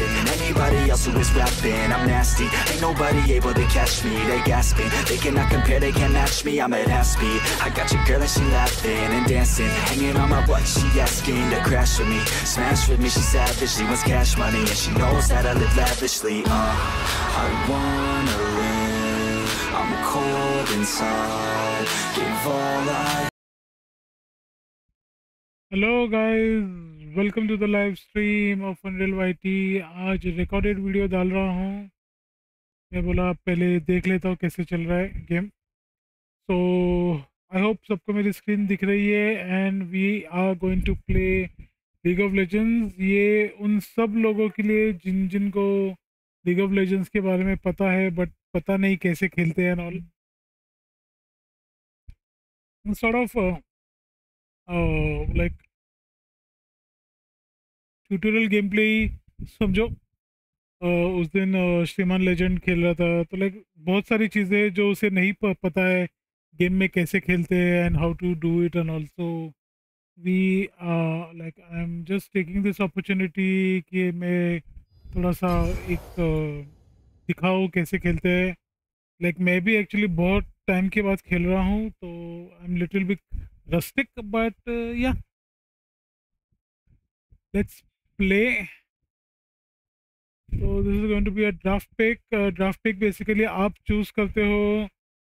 blasting Anybody else who is rapping, I'm nasty. Ain't nobody able to catch me, they gasping. They cannot compare, they can't match me, I'm at half speed. I got your girl and she laughing and dancing. Hanging on my butt, she asking to crash with me. Smash with me, she savage, she wants cash money And she knows that I live lavishly, uh I wanna live, I'm cold inside. Give all I Hello guys. Welcome to the live stream of unreal YT आज recorded video डाल रहा हूँ। मैं बोला पहले देख लेता हूँ कैसे चल रहा है गेम सो आई होप सबको मेरी स्क्रीन दिख रही है and we are going to play League of Legends ये उन सब लोगों के लिए जिन जिनको लीग ऑफ़ लेजेंड्स के बारे में पता है बट पता नहीं कैसे खेलते हैं all uh, uh, like tutorial game play ही समझो उस दिन श्रीमान लेजेंड खेल रहा था। तो लाइक बहुत सारी चीज़ें जो उसे नहीं पता है गेम में कैसे खेलते हैं and how to do it and also we like I am just taking this opportunity कि मैं थोड़ा सा एक दिखाऊँ कैसे खेलते हैं। लाइक like, मैं भी एक्चुअली बहुत टाइम के बाद खेल रहा हूँ तो I am little bit rustic but yeah let's play. So this is going to be a draft pick. Uh, draft pick basically आप चूज़ करते हो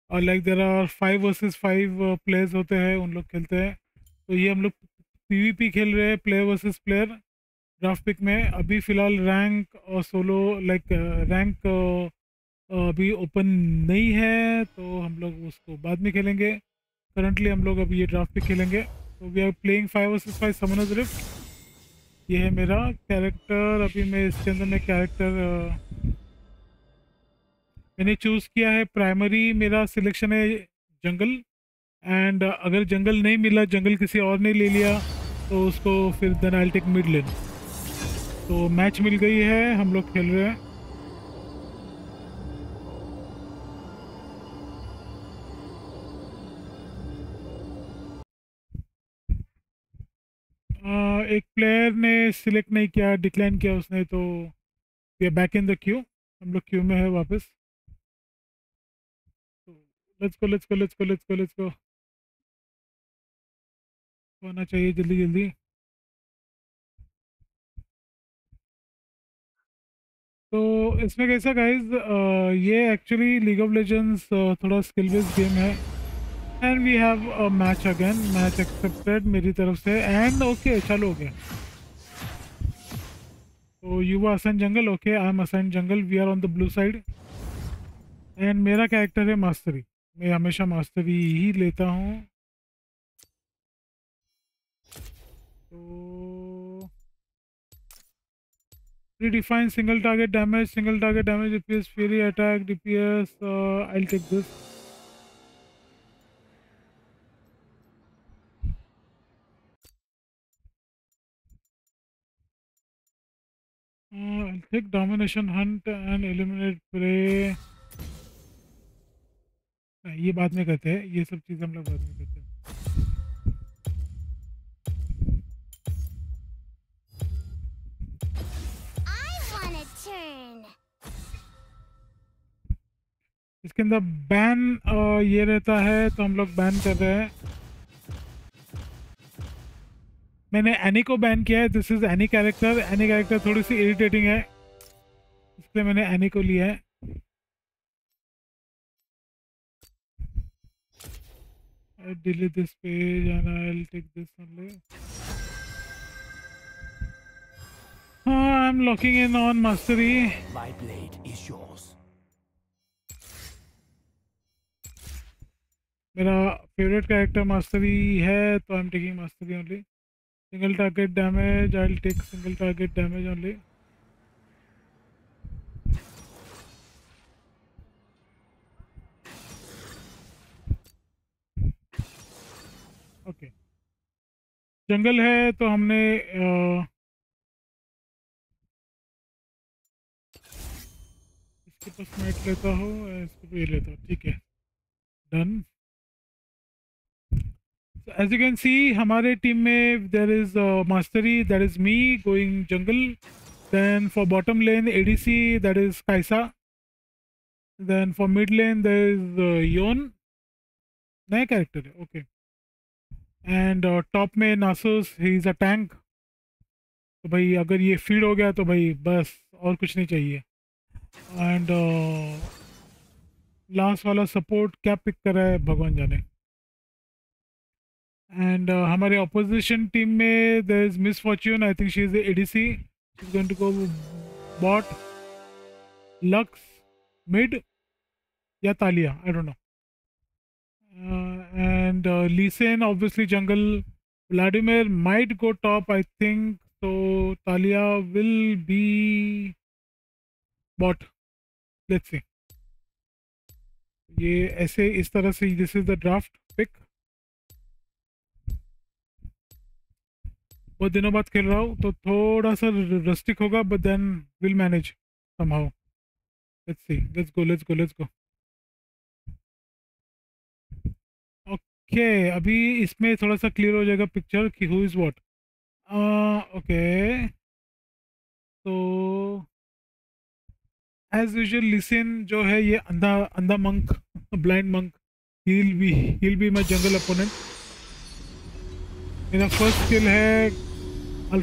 और like there are five versus five players होते हैं उन लोग खेलते हैं। तो ये हम लोग पीवीपी खेल रहे हैं player versus player draft pick में। अभी फ़िलहाल रैंक और सोलो लाइक रैंक अभी ओपन नहीं है तो हम लोग उसको बाद में खेलेंगे। करंटली हम लोग अभी ये ड्राफ्ट पे खेलेंगे। तो we are playing five versus five Summoner's Rift ये है मेरा कैरेक्टर अभी मैं इसके अंदर में कैरेक्टर मैंने चूज़ किया है प्राइमरी मेरा सिलेक्शन है जंगल. एंड अगर जंगल नहीं मिला, जंगल किसी और ने ले लिया तो उसको फिर then I take mid lane तो मैच मिल गई है, हम लोग खेल रहे हैं। एक प्लेयर ने सिलेक्ट नहीं किया डिक्लाइन किया उसने तो we are back in the queue हम लोग क्यू में है वापस। Let's go let's go let's go let's go let's go होना चाहिए जल्दी जल्दी। तो इसमें कैसा गाइज़ ये एक्चुअली लीग ऑफ़ लेजेंड्स थोड़ा स्किल बेस्ड गेम है। And we have a match again match accepted मेरी तरफ़ से. एंड ओके चलो गया. तो you assign jungle okay I am assign jungle we are on the blue side and मेरा character है मास्टरी मैं हमेशा मास्टरी ही लेता हूँ. तो redefine single target damage. Single target damage dps fury attack dps uh, i'll take Uh, take domination hunt and eliminate prey. ये बाद में करते हैं ये सब चीज़ हम लोग बाद में करते। हैं इसके अंदर बैन ये रहता है तो हम लोग बैन कर रहे हैं। मैंने एनी को बैन किया है this is Annie character Annie character थोड़ी सी इरिटेटिंग है इसलिए मैंने एनी को लिया है I delete this page and I'll take this only. Oh, I'm locking in on mastery. My blade is yours. मेरा फेवरेट कैरेक्टर मास्टरी है तो I am taking Master Yi only Single target damage, I'll take single target damage only. Jungle है तो हमने आ, इसके पास night लेता हो इसको ये लेता हूँ ठीक है done as you can see हमारे टीम में there is uh, mastery that is me going jungle Then for bottom lane, ADC, that is Kaisa. Then for mid lane, there is uh, Yon. नया character है okay and top में Nasus he is a tank तो भाई अगर ये feed हो गया तो भाई बस और कुछ नहीं चाहिए एंड लास्ट वाला सपोर्ट क्या पिक कर रहा है भगवान जाने एंड uh, हमारे ऑपोजिशन टीम में there is Miss Fortune I think she is A D C is going to go bot Lux mid या Taliyah I don't know and Lee Sin obviously jungle Vladimir might go top, I think. So Talia will be bought. Let's see. ये ऐसे इस तरह से this is the draft pick बहुत दिनों बाद खेल रहा हूँ तो थोड़ा सा रस्टिक होगा but then will manage somehow let's see let's go let's go let's go okay अभी इसमें थोड़ा सा क्लियर हो जाएगा पिक्चर कि हु इज़ व्हाट ओके तो एज यूजल लिसन जो है, ये अंधा अंधा monk blind monk he'll be he'll be my jungle opponent. मेरा फ़र्स्ट स्किल है I'll.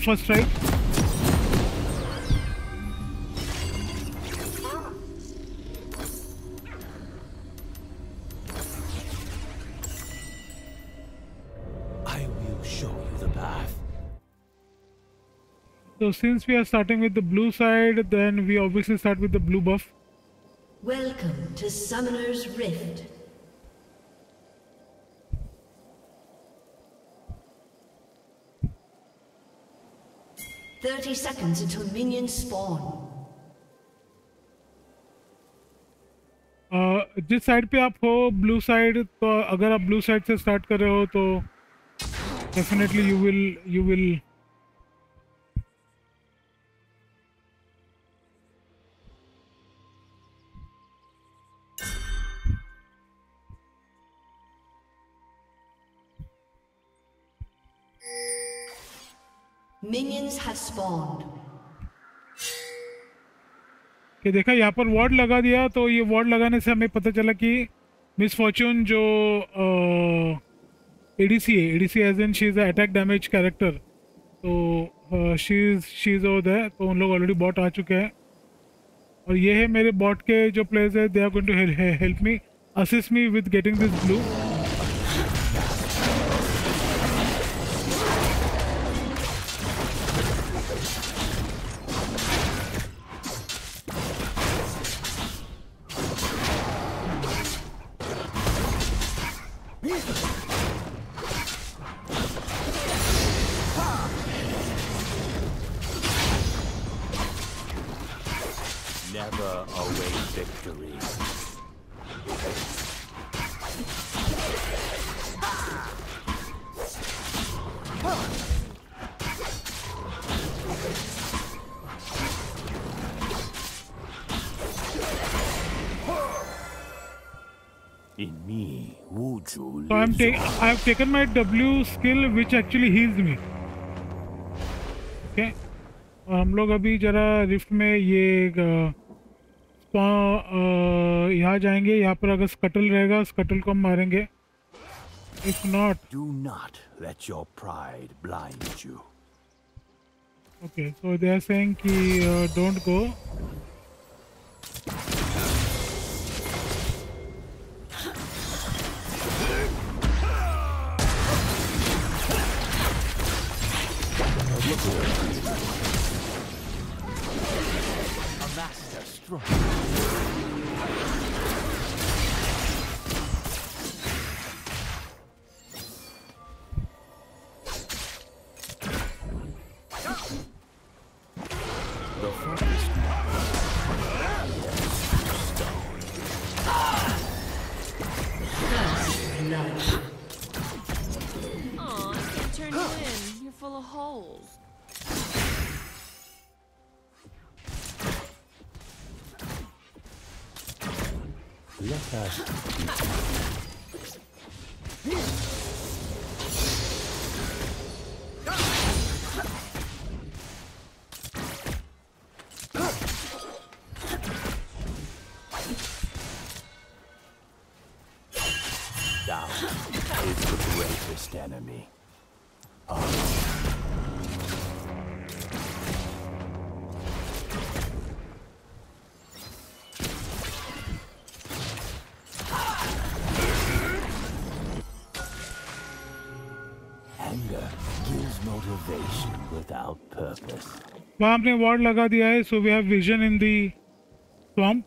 I will show you the path. So since we are starting with the blue side, then we obviously start with the blue buff. Welcome to Summoner's Rift. Thirty seconds until minions spawn. Uh, जिस side पे आप हो blue side तो अगर आप blue side से start कर रहे हो तो definitely you will you will Minions have spawned. कि देखा, यहाँ पर वार्ड लगा दिया तो ये वार्ड लगाने से हमें पता चला कि मिस फॉर्चून जो एडीसी है ADC as an she is attack damage character तो she is she is over है तो उन लोग ऑलरेडी बॉट आ चुके हैं। और ये है मेरे बॉट के जो प्लेयर्स है they are going to help me assist me with getting this blue Never await victory. So I'm on. I have taken my W skill which actually heals me. Okay. और हम लोग अभी जरा rift में ये अ, अ, यहाँ जाएँगे यहाँ पर अगर स्कटल रहेगा स्कटल को हम मारेंगे if not Do not let your pride blind you. Okay so they are saying कि don't go A master strong. Gosh. gives motivation without purpose. वहाँ आपने वार्ड लगा दिया है so we have vision in the swamp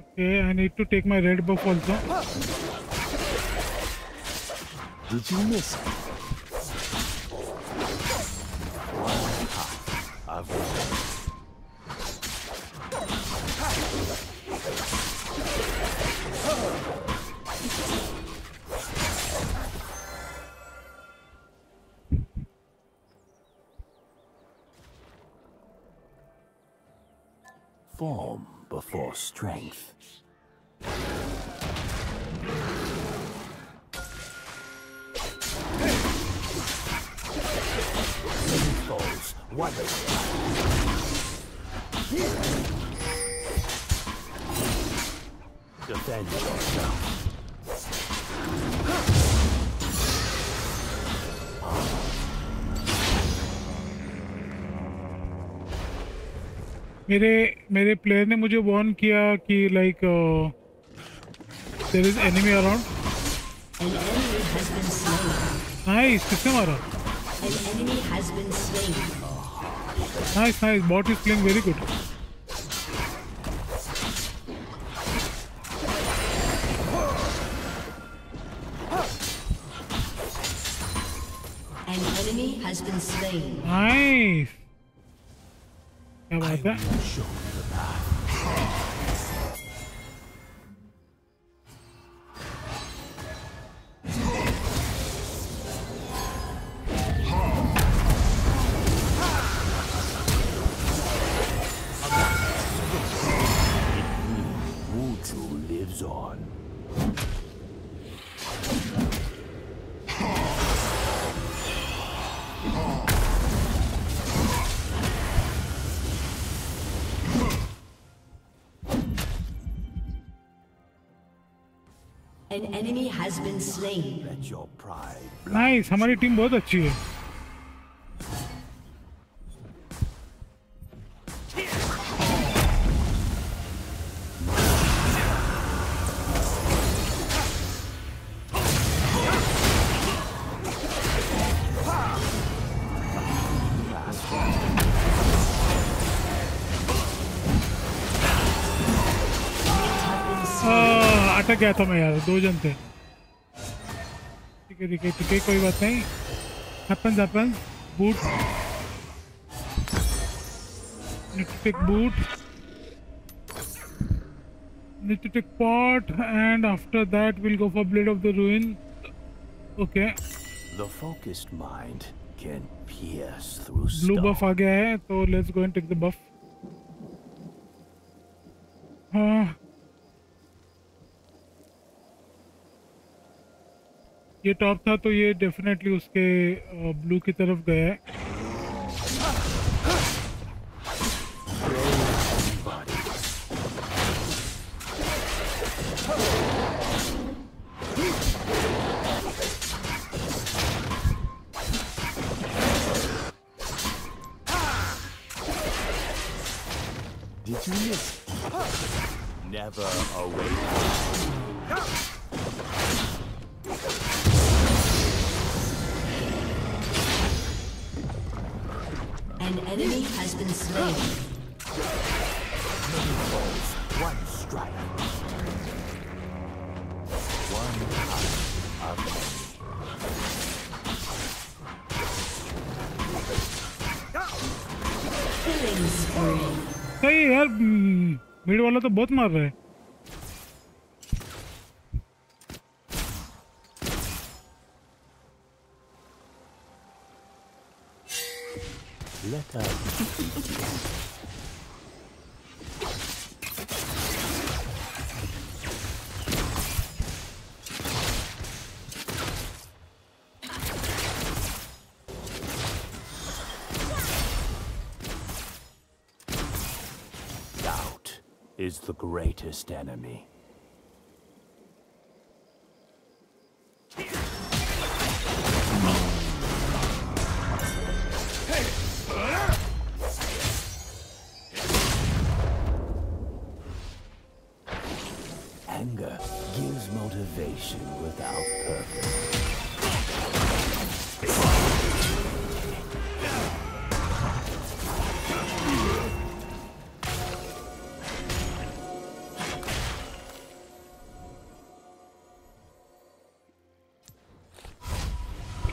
okay i need to take my red buff also Did you miss it? I've Form before strength. One Defend yourself. मेरे मेरे player ने मुझे warn किया कि like there is enemy around. Nice किसने मारा. Nice nice bot is playing very good An enemy has been slain. Nice How about that? An enemy has been slain. Let your pride nice हमारी team बहुत अच्छी है आह, गया था मैं यार दो जन थे ठीक है ठीक है ठीक है कोई बात नहीं happens happens boot take boot need to take pot and after that we'll go for blade of the ruin okay The focused mind can pierce through blue buff stone. आ गया है तो let's go and take the buff हाँ ये top था तो ये definitely उसके ब्लू की तरफ़ गया है? Never awake. Hey, help! मेरे हम्म, तो बहुत मार रहा है। Greatest enemy.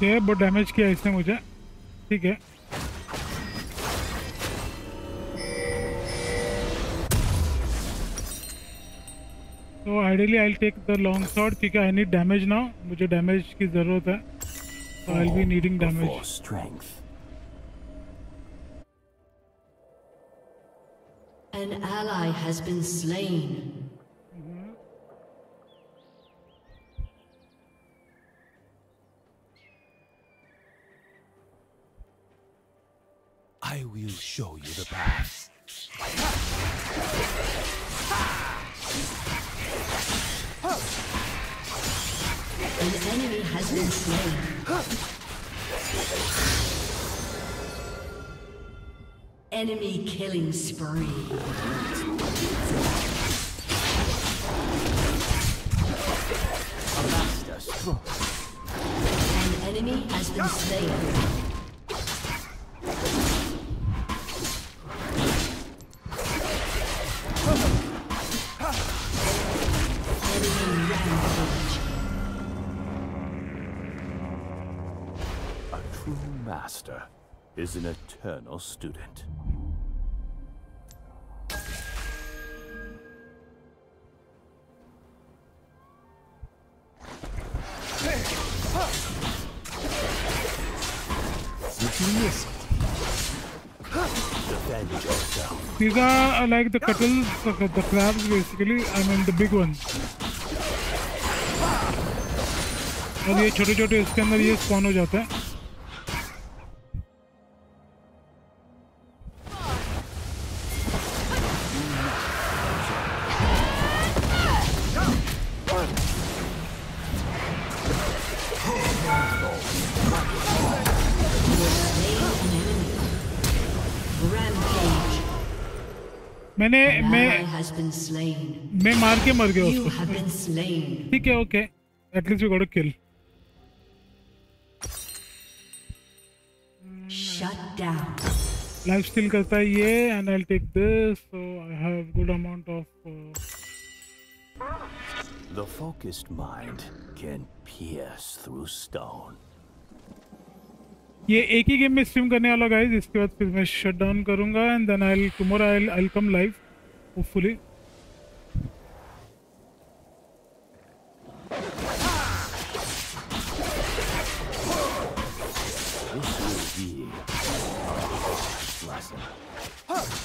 ओके बहुत डैमेज किया इसने मुझे। ठीक है। तो ideally I take the long shot क्योंकि आई नीड डैमेज नाउ मुझे डैमेज की ज़रूरत है। तो I be needing damage. An ally has been slain. I will show you the path. An enemy has been slain. Enemy killing spree. A master stroke. An enemy has been slain. master is an eternal student. Did you miss it? Defend yourself. These are uh, like the cuttles, the, the crabs basically, I mean the big ones. और ये छोटे छोटे इसके अंदर ये spawn हो जाता है मैंने मैं मैं मार के मर गया उसको। ठीक है okay at least good kill life steal करता है ये and I take this so I have good amount of the focused mind can pierce through stone ये एक ही गेम में स्ट्रीम करने वाला गाइस इसके बाद फिर मैं शट डाउन करूँगा and then I tomorrow I I come live hopefully This will be our last lesson.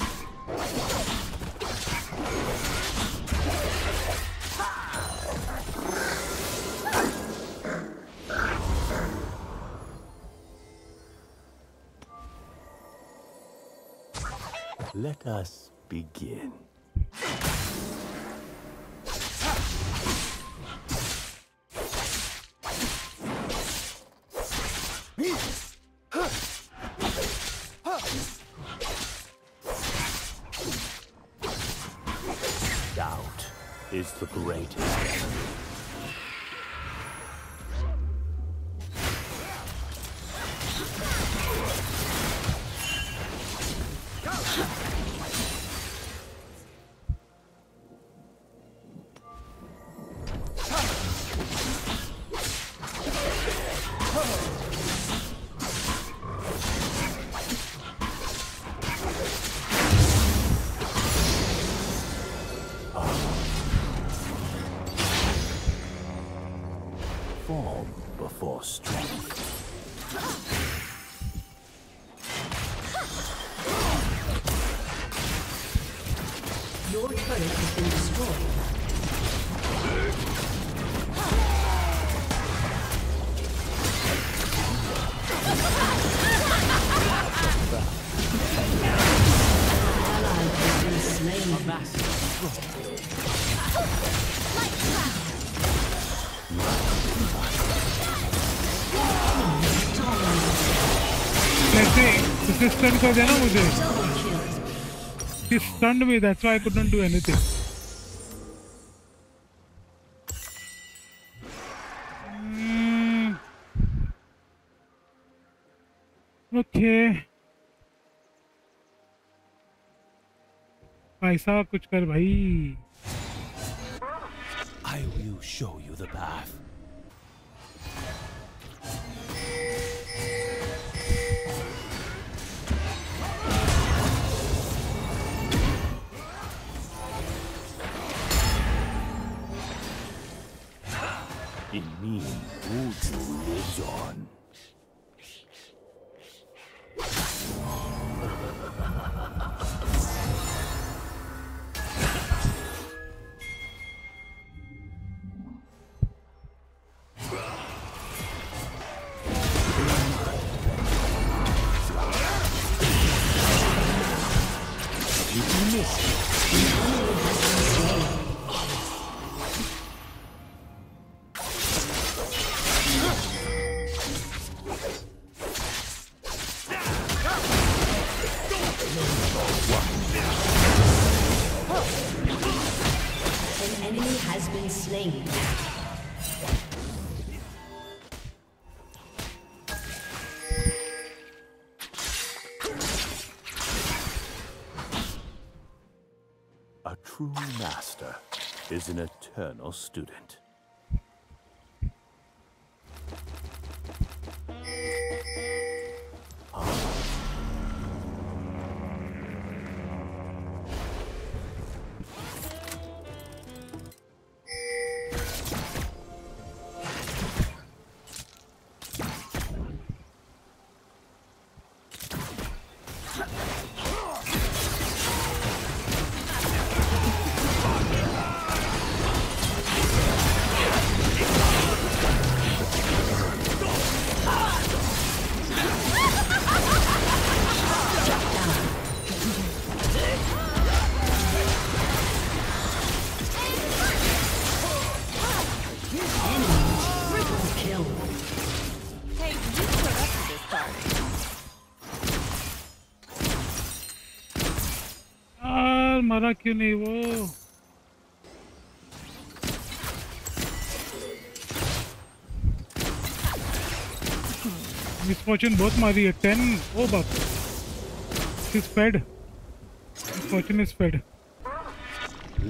Let us begin. turret has been destroyed. Vocês estão me entendendo, gente? He stunned me, that's why I could not do anything. Mm. Okay. ऐसा कुछ कर भाई I will show you the path. In me, Wuju lives on. Is an eternal student. मरा क्यों नहीं वो? Misfortune बहुत मारी है टेन ओ बाप is fed Miss Fortune is fed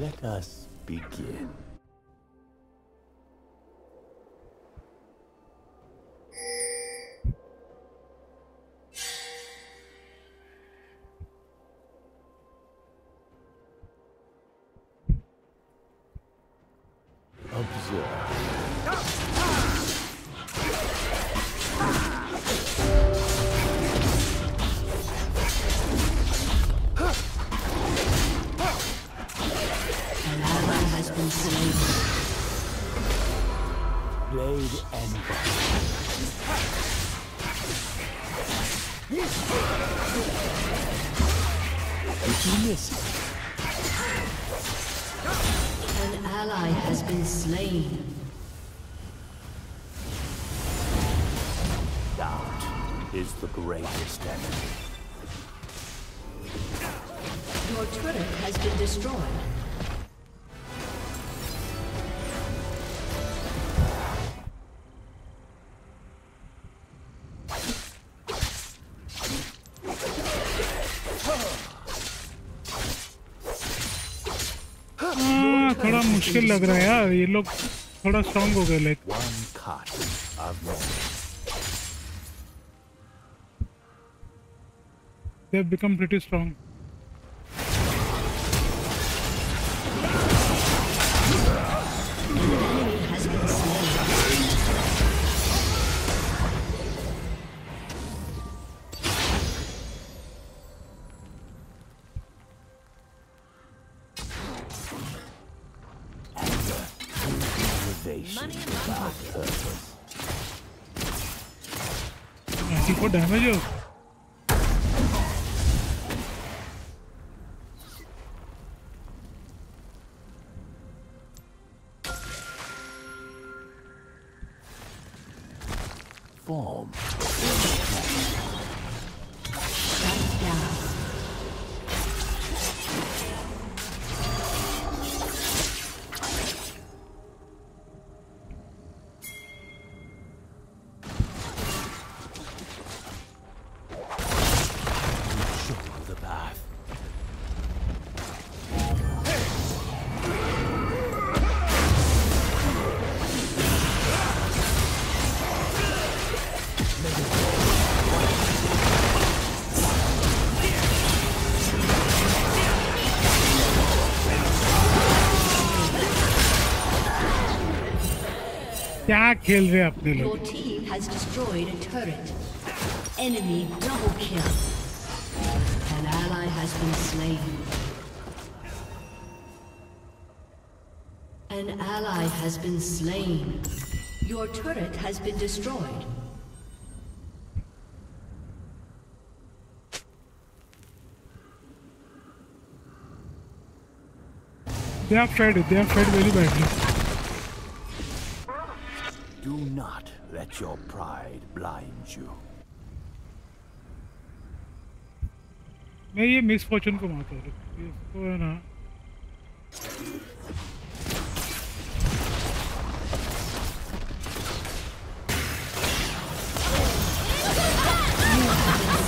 Let us begin. the greatest enemy. Your turret has been destroyed. हाँ, थोड़ा मुश्किल लग रहा है यार ये लोग थोड़ा स्ट्रांग हो गए like They have become pretty strong. क्या खेल रहे हैं अपने Your लोग team has destroyed a turret. Enemy double kill. An ally has been slain. An ally has been slain. Your turret has been destroyed. they are fed they are fed very badly Do not let your pride blind you. मैं ये miss Fortune को मारता हूँ इसको है ना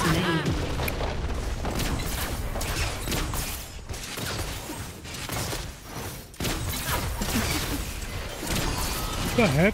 Slain. the heck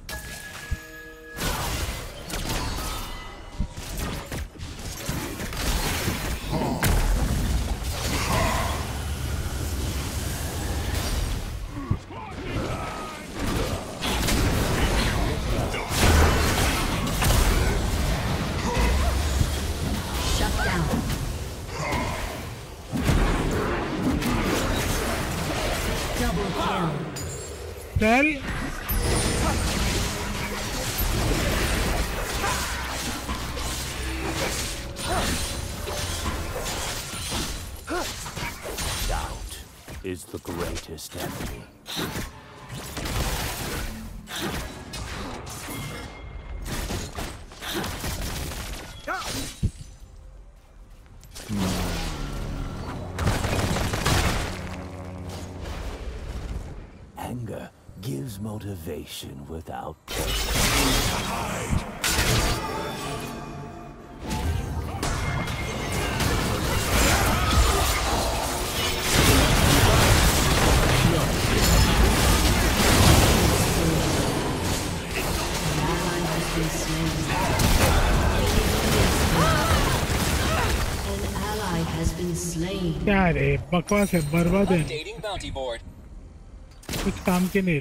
Doubt is the greatest enemy. been slain. क्या रे बकवास है बर्बाद है Updating bounty board. कुछ काम के नहीं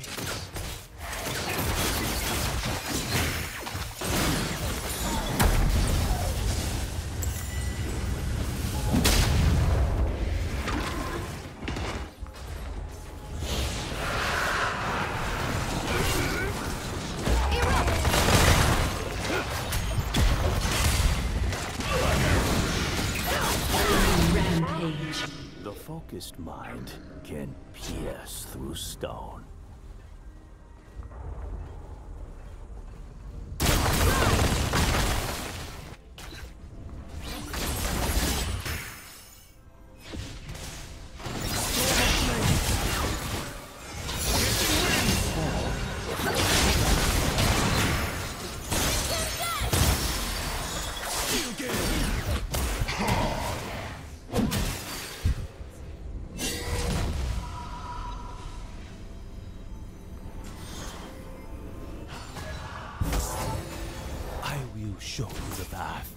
show you the path.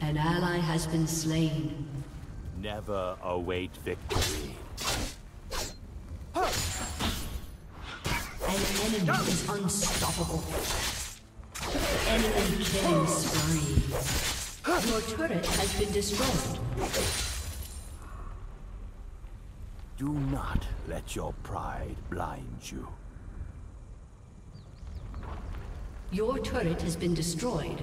An ally has been slain. Never await victory. An enemy is unstoppable. Enemy killing spree. Your turret has been destroyed. Do not let your pride blind you. Your turret has been destroyed.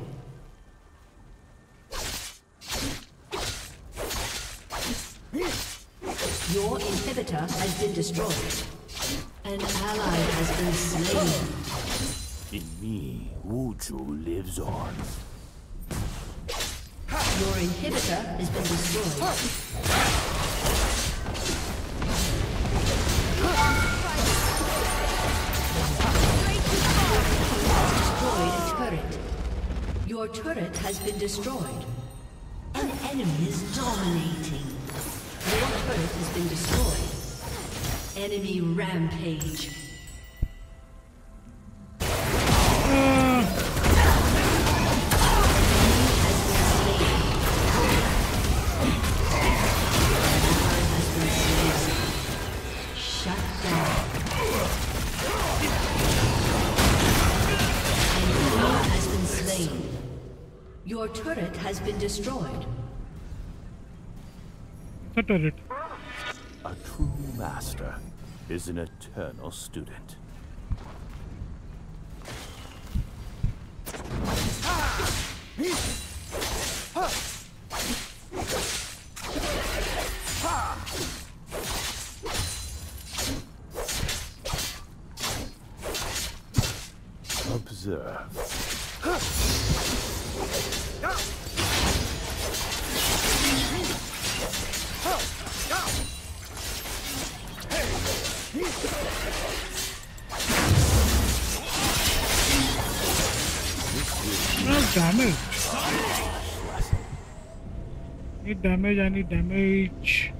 Your inhibitor has been destroyed. An ally has been slain. In me, Wuju lives on. Your inhibitor has been destroyed. Destroyed a turret. Your turret has been destroyed. An enemy is dominating. Your turret has been destroyed. Enemy rampage. Turret. A true master is an eternal student. Observe. Damage. Need damage, I need damage.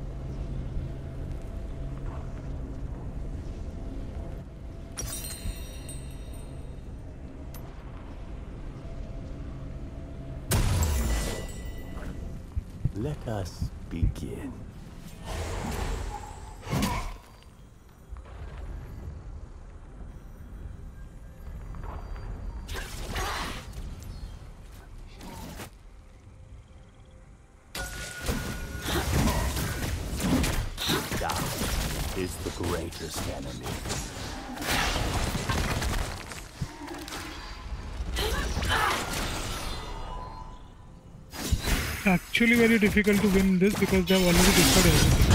Let us begin. Actually very difficult to win this because they have already destroyed everything.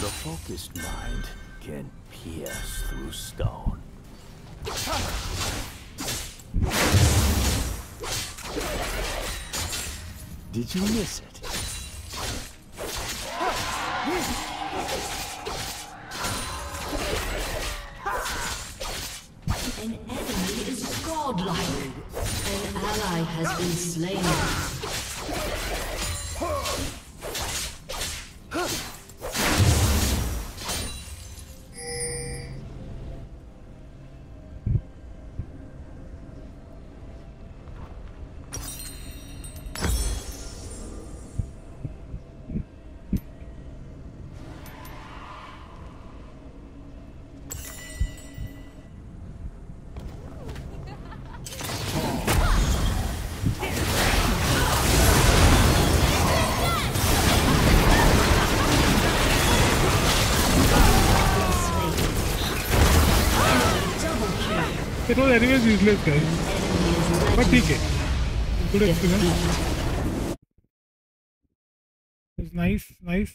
The focused mind can pierce through stone. Did you miss it? An enemy is godlike. An ally has been slain. Anyways useless guys but ठीक है. Good experience is nice nice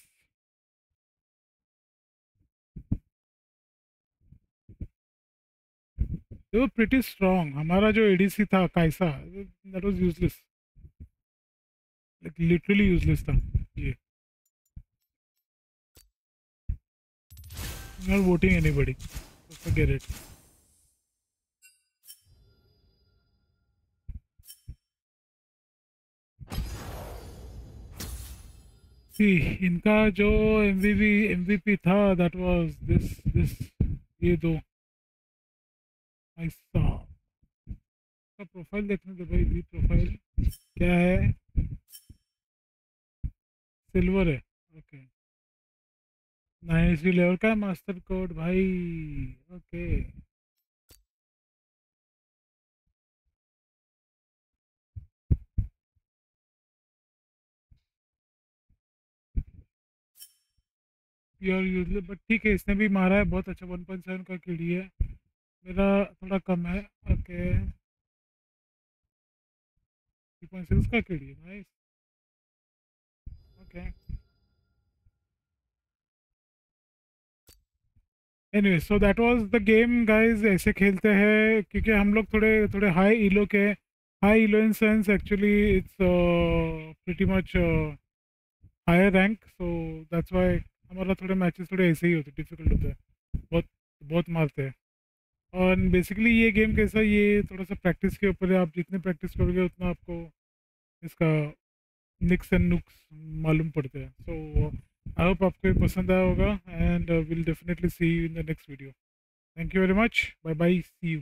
they were pretty strong हमारा जो ADC था कैसा that was useless like literally useless था. ये. Not voting anybody. Forget it. See, इनका जो MVP MVP था दैट was दिस दिस ये दो। प्रोफ़ाइल देखने दो भाई भी प्रोफ़ाइल क्या है? सिल्वर है। ओके नाइस लेवल का मास्टर कोड भाई। ओके योर यूजलेस बट ठीक है, इसने भी मारा है, बहुत अच्छा वन पॉइंट सेवन का केडी है। मेरा थोड़ा कम है, ओके। का केडी है nice okay. Anyway so that was the game guys ऐसे खेलते हैं, क्योंकि हम लोग थोड़े थोड़े हाई इलो के high Elo in sense actually it's pretty much higher rank so that's why हमारा थोड़े मैचेस थोड़े ऐसे ही होते डिफ़िकल्ट होते हैं। बहुत बहुत मारते हैं। और बेसिकली ये गेम कैसा, ये थोड़ा सा प्रैक्टिस के ऊपर है। आप जितने प्रैक्टिस करोगे, उतना आपको इसका निक्स एंड नुक्स मालूम पड़ते हैं। सो आई होप आपको पसंद आया होगा and will definitely see you in the next video thank you very much bye bye see you